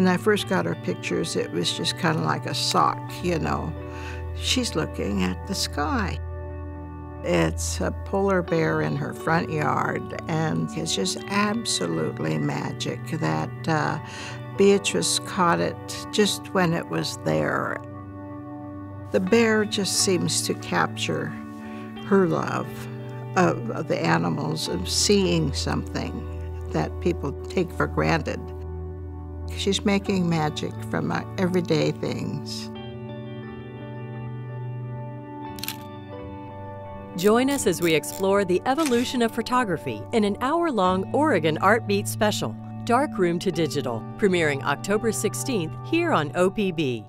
When I first got her pictures, it was just kind of like a sock, you know. She's looking at the sky. It's a polar bear in her front yard, and it's just absolutely magic that uh, Beatrice caught it just when it was there. The bear just seems to capture her love of, of the animals, of seeing something that people take for granted. She's making magic from everyday things. Join us as we explore the evolution of photography in an hour long Oregon Art Beat special, Dark Room to Digital, premiering October 16th here on OPB.